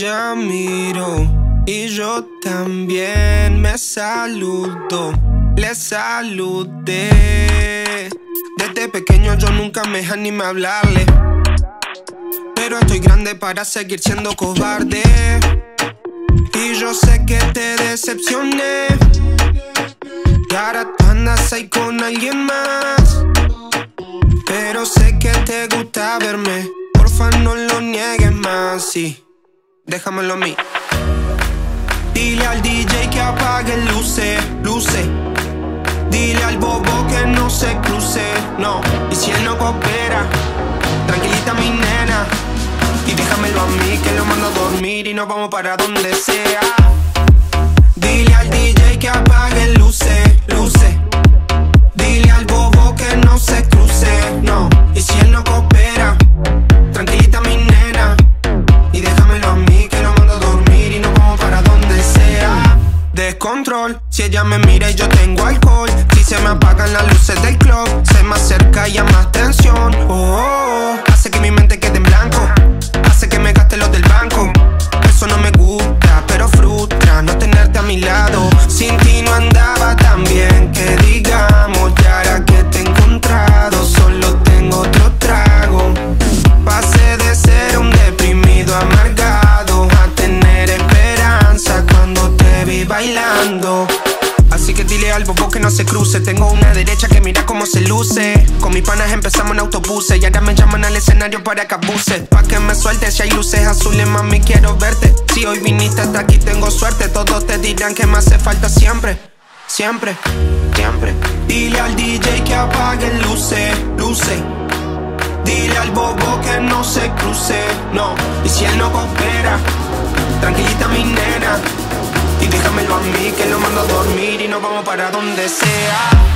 la miro y yo también me saludo, le saludé. Desde pequeño yo nunca me animé a hablarle, pero estoy grande para seguir siendo cobarde. Y yo sé que te decepcioné. Y ahora andas ahí con alguien más. Pero sé que te gusta verme. Porfa, no lo niegues más. Sí, déjamelo a mí. Dile al DJ que apague luces, luces. Dile al bobo que no se cruce, no. Y si él no coopera, tranquilita mi nena. Y déjamelo a mí que lo mando a dormir y nos vamos para donde sea. Dile al DJ que apague luces. Si ella me mira y yo tengo alcohol. Si se me apagan las luces del club, se me acerca y llama más tensión. Oh, oh, oh, hace que mi mente quede en blanco. Hace que me gaste los del banco. Eso no me gusta, pero frustra no tenerte a mi lado. Así que dile al bobo que no se cruce. Tengo una derecha que mira cómo se luce. Con mis panas empezamos en autobuses. Y ahora me llaman al escenario para que abuse. Pa' que me sueltes si hay luces azules, mami, quiero verte. Si hoy viniste hasta aquí, tengo suerte. Todos te dirán que me hace falta siempre. Siempre, siempre. Dile al DJ que apague luces, luces. Dile al bobo que no se cruce, no. Y si él no coopera, tranquilita mi nena. Y déjamelo a mí que lo mando a dormir y nos vamos para donde sea.